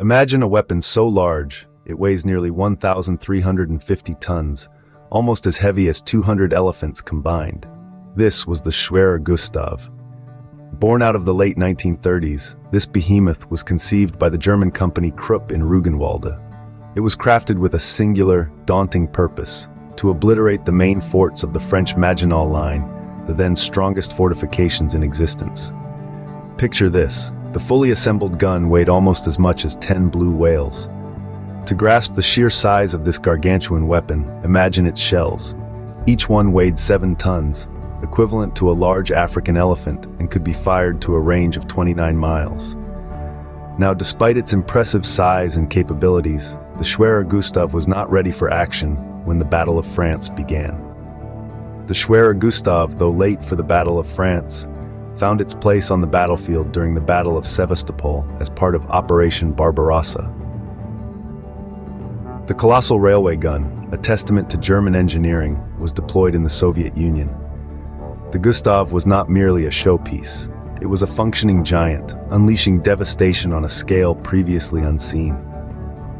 Imagine a weapon so large, it weighs nearly 1,350 tons, almost as heavy as 200 elephants combined. This was the Schwerer Gustav. Born out of the late 1930s, this behemoth was conceived by the German company Krupp in Rügenwalde. It was crafted with a singular, daunting purpose, to obliterate the main forts of the French Maginot Line, the then strongest fortifications in existence. Picture this, the fully assembled gun weighed almost as much as 10 blue whales. To grasp the sheer size of this gargantuan weapon, imagine its shells. Each one weighed 7 tons, equivalent to a large African elephant and could be fired to a range of 29 miles. Now despite its impressive size and capabilities, the Schwerer Gustav was not ready for action when the Battle of France began. The Schwerer Gustav, though late for the Battle of France, found its place on the battlefield during the Battle of Sevastopol as part of Operation Barbarossa. The colossal railway gun, a testament to German engineering, was deployed in the Soviet Union. The Gustav was not merely a showpiece. It was a functioning giant, unleashing devastation on a scale previously unseen.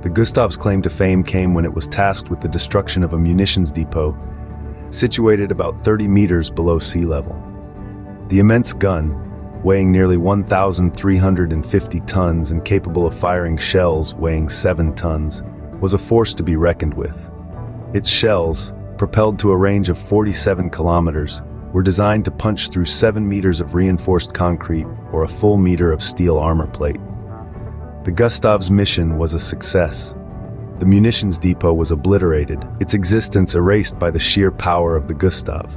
The Gustav's claim to fame came when it was tasked with the destruction of a munitions depot situated about 30 meters below sea level. The immense gun, weighing nearly 1,350 tons and capable of firing shells weighing 7 tons, was a force to be reckoned with. Its shells, propelled to a range of 47 kilometers, were designed to punch through 7 meters of reinforced concrete or a full meter of steel armor plate. The Gustav's mission was a success. The munitions depot was obliterated, its existence erased by the sheer power of the Gustav.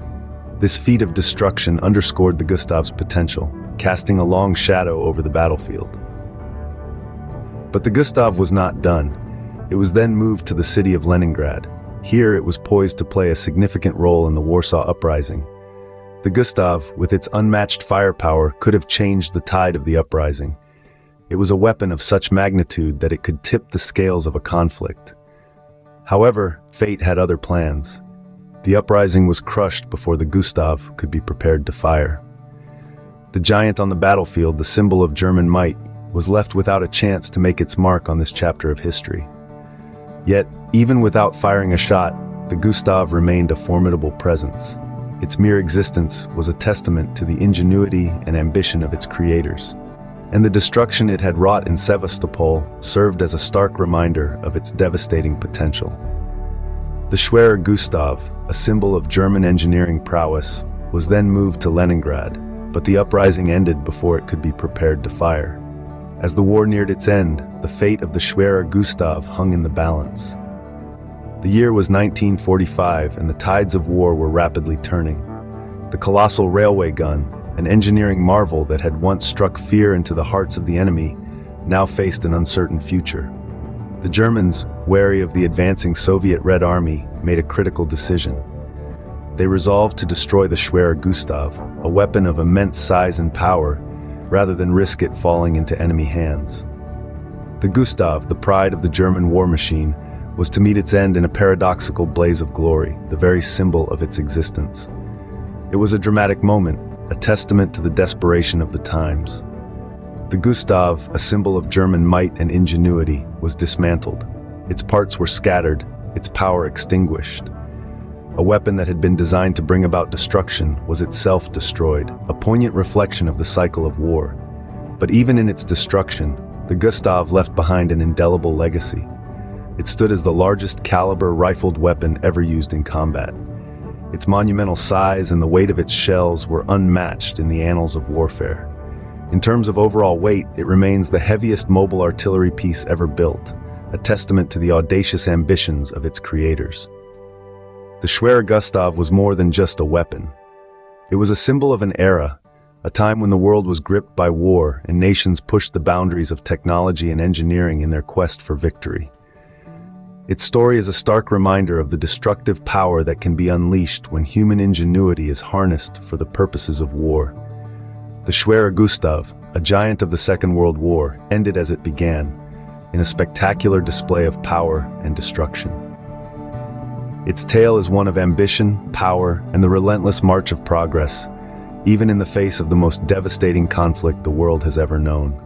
This feat of destruction underscored the Gustav's potential, casting a long shadow over the battlefield. But the Gustav was not done. It was then moved to the city of Leningrad. Here it was poised to play a significant role in the Warsaw Uprising, the Gustav, with its unmatched firepower, could have changed the tide of the uprising. It was a weapon of such magnitude that it could tip the scales of a conflict. However, fate had other plans. The uprising was crushed before the Gustav could be prepared to fire. The giant on the battlefield, the symbol of German might, was left without a chance to make its mark on this chapter of history. Yet, even without firing a shot, the Gustav remained a formidable presence. Its mere existence was a testament to the ingenuity and ambition of its creators. And the destruction it had wrought in Sevastopol served as a stark reminder of its devastating potential. The Schwerer Gustav, a symbol of German engineering prowess, was then moved to Leningrad, but the uprising ended before it could be prepared to fire. As the war neared its end, the fate of the Schwerer Gustav hung in the balance. The year was 1945 and the tides of war were rapidly turning. The colossal railway gun, an engineering marvel that had once struck fear into the hearts of the enemy, now faced an uncertain future. The Germans, wary of the advancing Soviet Red Army, made a critical decision. They resolved to destroy the Schwerer Gustav, a weapon of immense size and power, rather than risk it falling into enemy hands. The Gustav, the pride of the German war machine, was to meet its end in a paradoxical blaze of glory, the very symbol of its existence. It was a dramatic moment, a testament to the desperation of the times. The Gustav, a symbol of German might and ingenuity, was dismantled. Its parts were scattered, its power extinguished. A weapon that had been designed to bring about destruction was itself destroyed, a poignant reflection of the cycle of war. But even in its destruction, the Gustav left behind an indelible legacy. It stood as the largest caliber rifled weapon ever used in combat. Its monumental size and the weight of its shells were unmatched in the annals of warfare. In terms of overall weight, it remains the heaviest mobile artillery piece ever built, a testament to the audacious ambitions of its creators. The Schwerer Gustav was more than just a weapon. It was a symbol of an era, a time when the world was gripped by war and nations pushed the boundaries of technology and engineering in their quest for victory. Its story is a stark reminder of the destructive power that can be unleashed when human ingenuity is harnessed for the purposes of war. The Schwerer Gustav, a giant of the Second World War, ended as it began, in a spectacular display of power and destruction. Its tale is one of ambition, power, and the relentless march of progress, even in the face of the most devastating conflict the world has ever known.